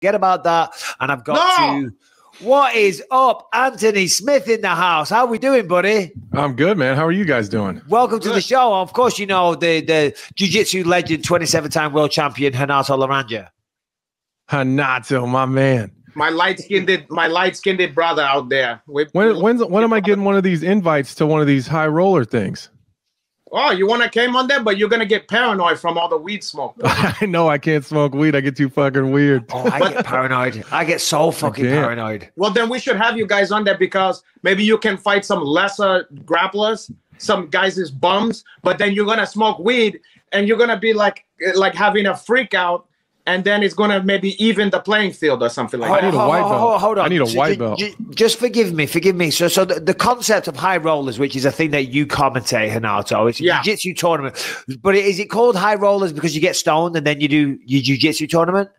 Forget about that. And I've got No! to. What is up, Anthony Smith in the house? How we doing, buddy? I'm good, man. How are you guys doing? Welcome to the show. Of course, you know the the jiu-jitsu legend, 27-time world champion Renato Laranja. Renato, my man. My light skinned my light skinned brother out there. We- When when's when am I getting one of these invites to one of these high roller things? Oh, you want to came on there, but you're gonna get paranoid from all the weed smoke. I know I can't smoke weed. I get too fucking weird. Oh, I get paranoid. I get so fucking can't. paranoid. Well, then we should have you guys on there because maybe you can fight some lesser grapplers, some guys is bums, but then you're gonna smoke weed and you're gonna be like like having a freak out, and then it's gonna maybe even the playing field or something like I that. need a white belt. Hold on. I need a So white belt. just forgive me, forgive me. So, so the, the concept of High Rollerz, which is a thing that you commentate, Renato, it's a Yeah. jiu-jitsu tournament. But is it called High Rollerz because you get stoned and then you do your jiu-jitsu tournament?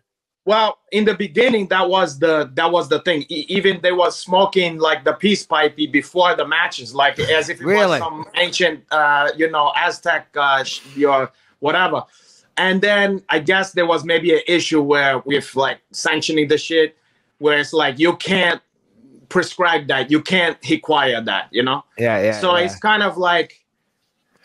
Well, in the beginning, that was the that was the thing. E- even they was smoking like the peace pipe before the matches, like as if it Really? was some ancient, uh, you know, Aztec, uh, your whatever. And then I guess there was maybe an issue where with like sanctioning the shit, where it's like you can't prescribe that, you can't require that, you know. Yeah, yeah. so yeah. it's kind of like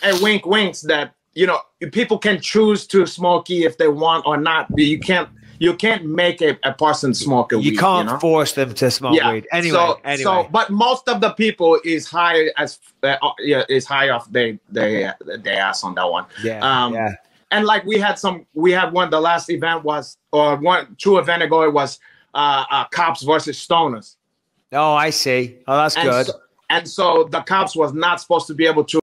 a wink winks that you know people can choose to smoky if they want or not but you can't you can't make a, a person smoke a you weed, can't you know? force them to smoke yeah weed. Anyway, so, anyway. so but most of the people is high as uh, uh, yeah is high off they they they ass on that one yeah, um, yeah. And like we had some we had one the last event was or one two event ago it was uh, uh cops versus stoners Oh, I see. Oh, that's and good. so, and so the cops was not supposed to be able to